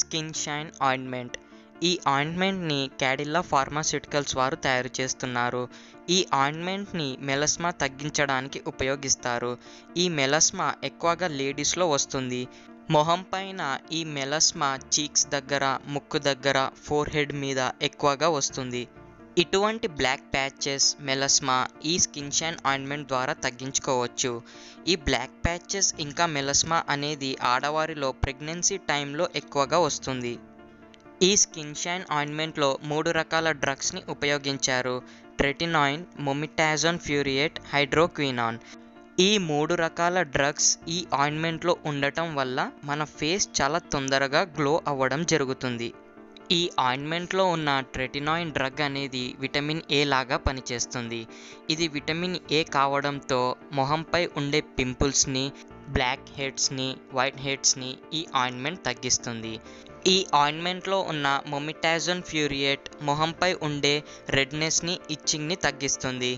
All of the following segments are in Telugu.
Skin shine ointment. ఈ ఆయింట్మెంట్ని క్యాడిల్లా ఫార్మాస్యూటికల్స్ వారు తయారు చేస్తున్నారు. ఈ ఆయింట్మెంట్ని మెలస్మా తగ్గించడానికి ఉపయోగిస్తారు. ఈ మెలస్మా ఎక్కువగా లేడీస్లో వస్తుంది. మొహం పైన ఈ మెలస్మా చీక్స్ దగ్గర ముక్కు దగ్గర ఫోర్ హెడ్ మీద ఎక్కువగా వస్తుంది. ఇటువంటి బ్లాక్ ప్యాచెస్ మెలస్మా ఈ స్కిన్ షైన్ ఆయింట్మెంట్ ద్వారా తగ్గించుకోవచ్చు. ఈ బ్లాక్ ప్యాచెస్ ఇంకా మెలస్మా అనేది ఆడవారిలో ప్రెగ్నెన్సీ టైంలో ఎక్కువగా వస్తుంది. ఈ స్కిన్ షైన్ ఆయింట్మెంట్లో మూడు రకాల డ్రగ్స్ని ఉపయోగించారు. Tretinoin mometasone furoate hydroquinone. ఈ మూడు రకాల డ్రగ్స్ ఈ ఆయింట్మెంట్లో ఉండటం వల్ల మన ఫేస్ చాలా తొందరగా గ్లో అవ్వడం జరుగుతుంది. ఈ ఆయింట్మెంట్లో ఉన్న ట్రెటినాయిన్ డ్రగ్ అనేది విటమిన్ ఏ లాగా పనిచేస్తుంది. ఇది విటమిన్ ఏ కావడంతో మొహంపై ఉండే పింపుల్స్ని బ్లాక్ హెడ్స్ని వైట్ హెడ్స్ని ఈ ఆయింట్మెంట్ తగ్గిస్తుంది. ఈ ఆయింట్మెంట్లో ఉన్న మొమిటాజోన్ ఫ్యూరియేట్ మొహంపై ఉండే రెడ్నెస్ని ఇచ్చింగ్ని తగ్గిస్తుంది.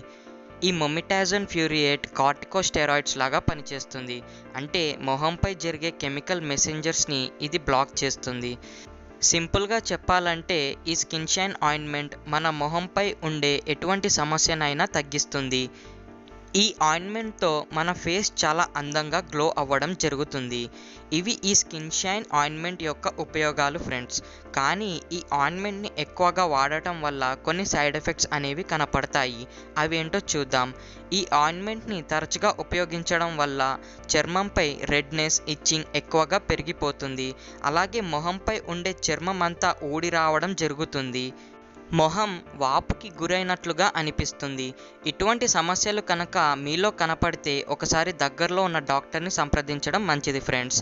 ఈ మొమిటాజోన్ ఫ్యూరియేట్ కార్టికోస్టెరాయిడ్స్ లాగా పనిచేస్తుంది. అంటే మొహంపై జరిగే కెమికల్ మెసెంజర్స్ని ఇది బ్లాక్ చేస్తుంది. సింపుల్గా చెప్పాలంటే ఈ స్కిన్ షైన్ ఆయింట్మెంట్ మన మొహంపై ఉండే ఎటువంటి సమస్యనైనా తగ్గిస్తుంది. ఈ ఆయింట్మెంట్తో మన ఫేస్ చాలా అందంగా గ్లో అవ్వడం జరుగుతుంది. ఇవి ఈ స్కిన్ షైన్ ఆయింట్మెంట్ యొక్క ఉపయోగాలు ఫ్రెండ్స్. కానీ ఈ ఆయింట్మెంట్ని ఎక్కువగా వాడటం వల్ల కొన్ని సైడ్ ఎఫెక్ట్స్ అనేవి కనపడతాయి. అవి ఏంటో చూద్దాం. ఈ ఆయింట్మెంట్ని తరచుగా ఉపయోగించడం వల్ల చర్మంపై రెడ్నెస్ ఇచ్చింగ్ ఎక్కువగా పెరిగిపోతుంది. అలాగే మొహంపై ఉండే చర్మం అంతా ఊడి రావడం జరుగుతుంది. మొహం వాపుకి గురైనట్లుగా అనిపిస్తుంది. ఇటువంటి సమస్యలు కనుక మీలో కనపడితే ఒకసారి దగ్గరలో ఉన్న డాక్టర్ని సంప్రదించడం మంచిది ఫ్రెండ్స్.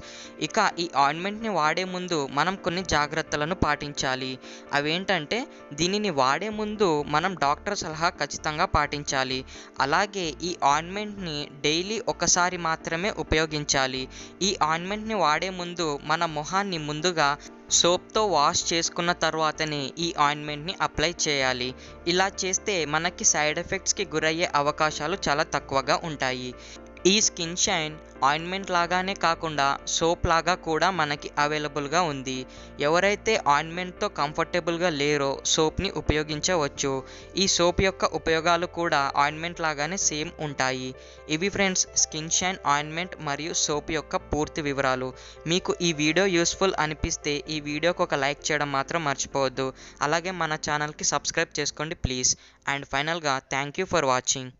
ఇక ఈ ఆయింట్మెంట్ని వాడే ముందు మనం కొన్ని జాగ్రత్తలను పాటించాలి. అవేంటంటే దీనిని వాడే ముందు మనం డాక్టర్ సలహా ఖచ్చితంగా పాటించాలి. అలాగే ఈ ఆయింట్మెంట్ని డైలీ ఒకసారి మాత్రమే ఉపయోగించాలి. ఈ ఆయింట్మెంట్ని వాడే ముందు మన మొహాన్ని ముందుగా సోప్తో వాష్ చేసుకున్న తర్వాతనే ఈ ఆయింట్మెంట్ని అప్లై చేయాలి. ఇలా చేస్తే మనకి సైడ్ ఎఫెక్ట్స్కి గురయ్యే అవకాశాలు చాలా తక్కువగా ఉంటాయి. ఈ స్కిన్ షైన్ ఆయింట్మెంట్ లాగానే కాకుండా సోప్ లాగా కూడా మనకి అవైలబుల్గా ఉంది. ఎవరైతే ఆయింట్మెంట్తో కంఫర్టబుల్గా లేరో సోప్ని ఉపయోగించవచ్చు. ఈ సోప్ యొక్క ఉపయోగాలు కూడా ఆయింట్మెంట్ లాగానే సేమ్ ఉంటాయి. ఇవి ఫ్రెండ్స్ స్కిన్ షైన్ ఆయింట్మెంట్ మరియు సోప్ యొక్క పూర్తి వివరాలు. మీకు ఈ వీడియో యూస్ఫుల్ అనిపిస్తే ఈ వీడియోకి ఒక లైక్ చేయడం మాత్రం మర్చిపోవద్దు. అలాగే మన ఛానల్కి సబ్స్క్రైబ్ చేసుకోండి ప్లీజ్. అండ్ ఫైనల్గా థ్యాంక్ యూ ఫర్ వాచింగ్.